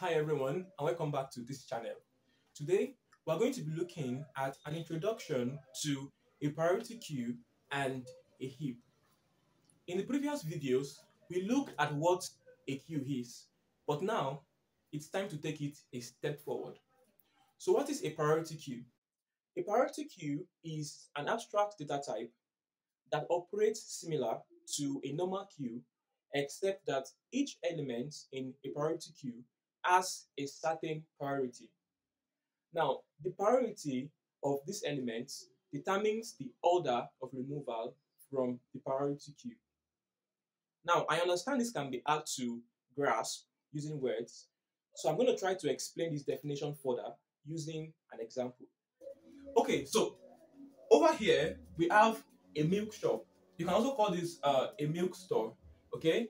Hi everyone and welcome back to this channel. Today we are going to be looking at an introduction to a priority queue and a heap. In the previous videos we looked at what a queue is but now it's time to take it a step forward. So what is a priority queue? A priority queue is an abstract data type that operates similar to a normal queue except that each element in a priority queue has a certain priority. Now, the priority of these elements determines the order of removal from the priority queue. Now, I understand this can be hard to grasp using words, so I'm going to try to explain this definition further using an example. Okay, so over here we have a milk shop. You can also call this uh, a milk store, okay?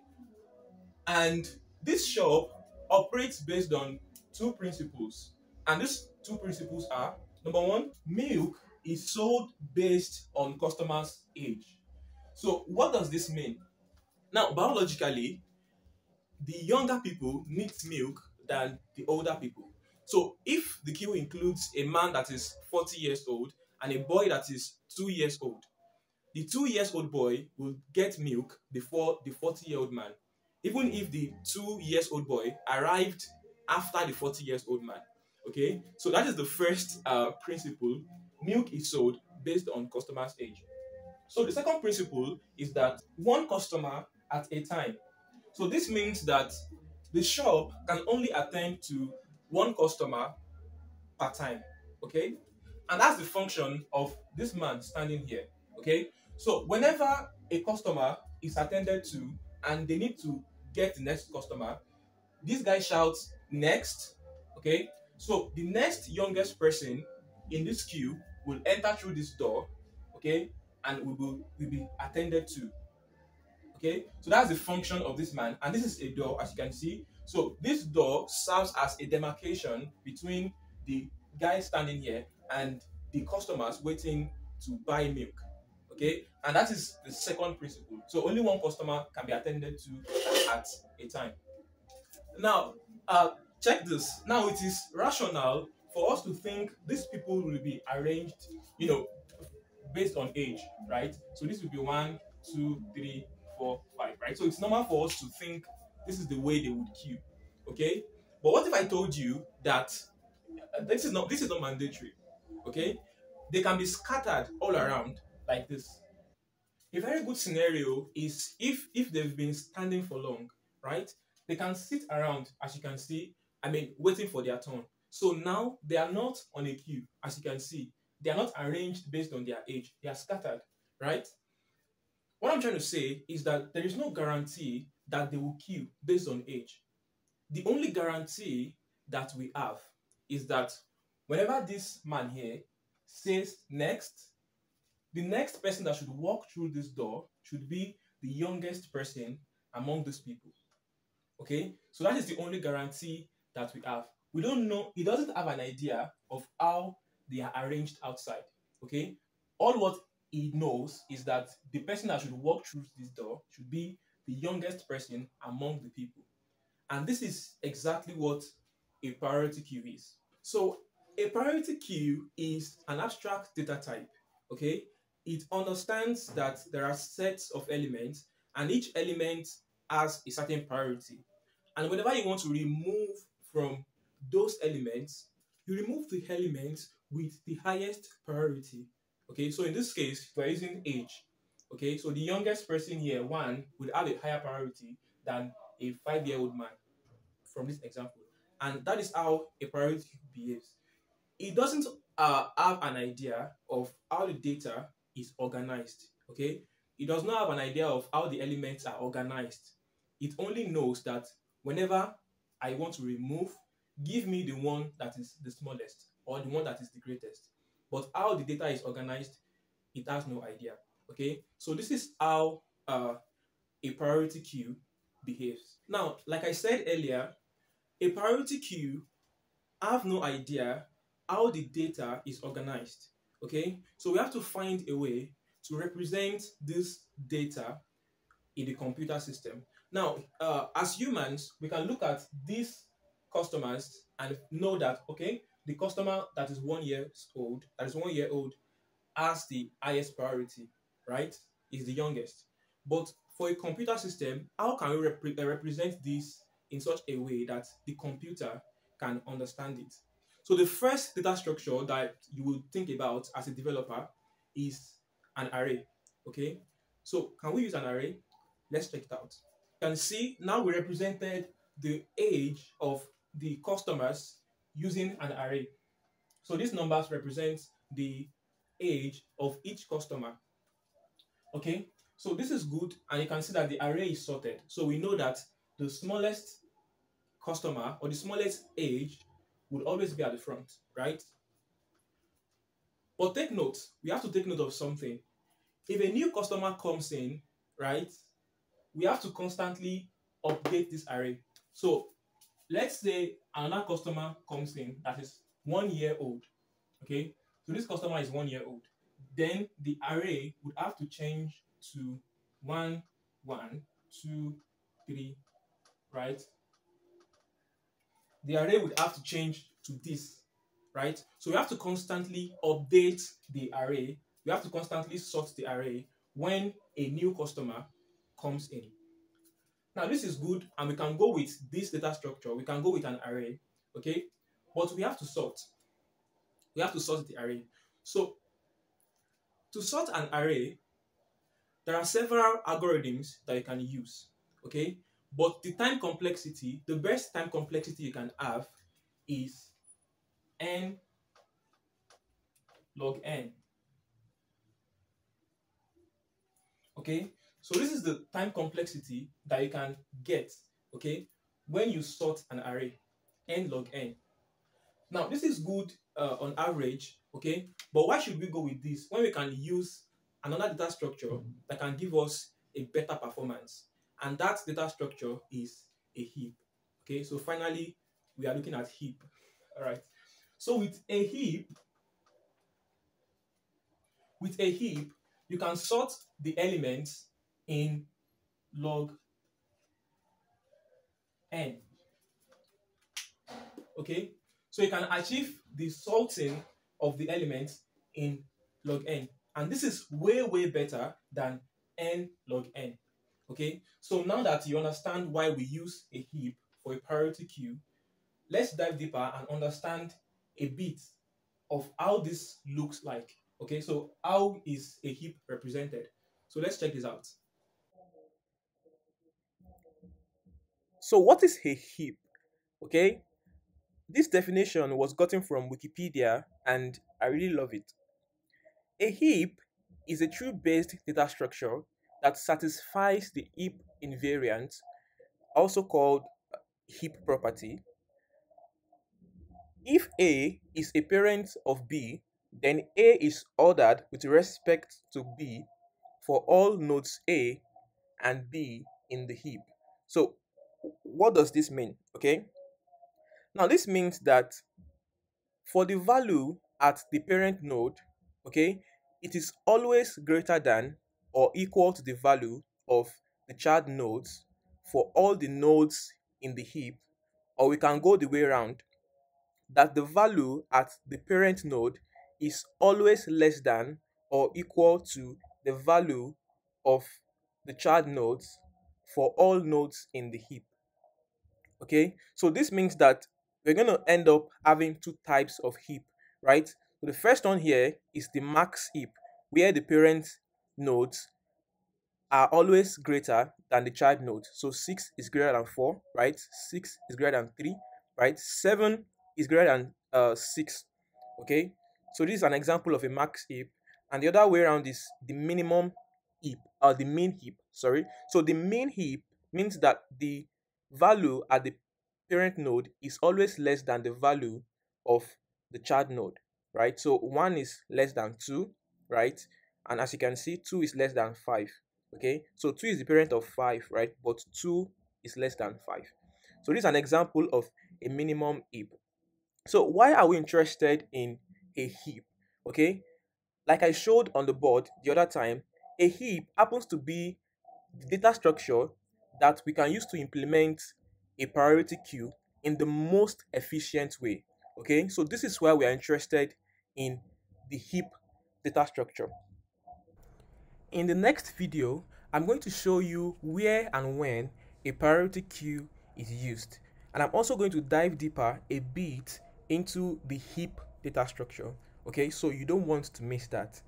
And this shop operates based on two principles. And these two principles are number one, milk is sold based on customers' age. So, what does this mean? Now, biologically, the younger people need milk than the older people. So, if the queue includes a man that is 40 years old and a boy that is 2 years old, the 2 years old boy will get milk before the 40 year old man even if the two years old boy arrived after the 40 years old man. Okay, so that is the first uh, principle. Milk is sold based on customer's age. So the second principle is that one customer at a time. So this means that the shop can only attend to one customer per time. Okay, and that's the function of this man standing here. Okay, so whenever a customer is attended to and they need to get the next customer, this guy shouts next. Okay, so the next youngest person in this queue will enter through this door, okay, and we will will be attended to. Okay, so that's the function of this man, and this is a door, as you can see. So this door serves as a demarcation between the guy standing here and the customers waiting to buy milk. Okay, and that is the second principle. So only one customer can be attended to at a time. Now, uh, check this. Now it is rational for us to think these people will be arranged, you know, based on age, right? So this will be one, two, three, four, five, right? So it's normal for us to think this is the way they would queue, okay? But what if I told you that uh, this is not this is not mandatory, okay? They can be scattered all around like this. A very good scenario is if if they've been standing for long, right? They can sit around, as you can see, I mean, waiting for their turn. So now they are not on a queue, as you can see. They are not arranged based on their age. They are scattered, right? What I'm trying to say is that there is no guarantee that they will queue based on age. The only guarantee that we have is that whenever this man here says next, the next person that should walk through this door should be the youngest person among those people. Okay, so that is the only guarantee that we have. We don't know, he doesn't have an idea of how they are arranged outside. Okay, all what he knows is that the person that should walk through this door should be the youngest person among the people. And this is exactly what a priority queue is. So, a priority queue is an abstract data type. Okay, it understands that there are sets of elements and each element has a certain priority. And whenever you want to remove from those elements, you remove the elements with the highest priority. Okay, so in this case, we're using age. Okay, so the youngest person here, one, would have a higher priority than a five year old man from this example. And that is how a priority behaves. It doesn't uh, have an idea of how the data is organized. Okay, it does not have an idea of how the elements are organized. It only knows that whenever I want to remove, give me the one that is the smallest or the one that is the greatest. But how the data is organized, it has no idea. Okay, so this is how uh, a priority queue behaves. Now, like I said earlier, a priority queue have no idea how the data is organized. Okay, so we have to find a way to represent this data in the computer system. Now, uh, as humans, we can look at this customers and know that okay, the customer that is one year old, that is one year old, has the highest priority, right? Is the youngest. But for a computer system, how can we rep- represent this in such a way that the computer can understand it? So the first data structure that you will think about as a developer is an array. Okay. So can we use an array? Let's check it out. You can see now we represented the age of the customers using an array. So these numbers represent the age of each customer. Okay, so this is good, and you can see that the array is sorted. So we know that the smallest customer or the smallest age would always be at the front, right? But take note, we have to take note of something. If a new customer comes in, right, we have to constantly update this array. So let's say another customer comes in that is one year old. Okay, so this customer is one year old. Then the array would have to change to one, one, two, three, right? The array would have to change to this, right? So we have to constantly update the array. We have to constantly sort the array when a new customer comes in. Now this is good and we can go with this data structure. We can go with an array, okay? But we have to sort. We have to sort the array. So to sort an array, there are several algorithms that you can use, okay? But the time complexity, the best time complexity you can have is n log n. Okay, so this is the time complexity that you can get, okay, when you sort an array, n log n. Now, this is good uh, on average, okay, but why should we go with this when we can use another data structure that can give us a better performance? And that data structure is a heap, okay? So finally, we are looking at heap, all right? So with a heap, with a heap, you can sort the elements in log n. Okay, so you can achieve the sorting of the elements in log n. And this is way, way better than n log n. Okay, so now that you understand why we use a heap for a priority queue, let's dive deeper and understand a bit of how this looks like. Okay, so how is a heap represented? So let's check this out. So, what is a heap? Okay, this definition was gotten from Wikipedia and I really love it. A heap is a tree based data structure that satisfies the heap invariant, also called uh, heap property. If A is a parent of B, then A is ordered with respect to B for all nodes A and B in the heap. So what does this mean? Okay. Now this means that for the value at the parent node, okay, it is always greater than or equal to the value of the child nodes for all the nodes in the heap, or we can go the way around that the value at the parent node is always less than or equal to the value of the child nodes for all nodes in the heap. Okay, so this means that we're going to end up having two types of heap, right? So the first one here is the max heap, where the parent nodes are always greater than the child node. So 6 is greater than 4, right? 6 is greater than 3, right? 7 is greater than uh, 6, okay? So this is an example of a max heap. And the other way around is the minimum heap, or the min heap, sorry. So the min heap means that the value at the parent node is always less than the value of the child node, right? So 1 is less than 2, right? And as you can see, 2 is less than 5, okay? So 2 is the parent of 5, right? But 2 is less than 5. So this is an example of a minimum heap. So why are we interested in a heap? Okay, like I showed on the board the other time, a heap happens to be the data structure that we can use to implement a priority queue in the most efficient way. Okay, so this is why we are interested in the heap data structure. In the next video, I'm going to show you where and when a priority queue is used. And I'm also going to dive deeper a bit into the heap data structure. Okay, so you don't want to miss that.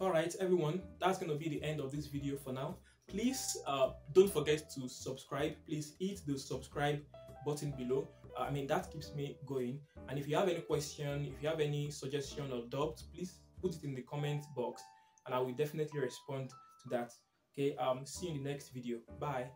Alright everyone, that's going to be the end of this video for now. Please uh, don't forget to subscribe. Please hit the subscribe button below. Uh, I mean, that keeps me going. And if you have any question, if you have any suggestion or doubt, please put it in the comment box and I will definitely respond to that. Okay, um, see you in the next video. Bye.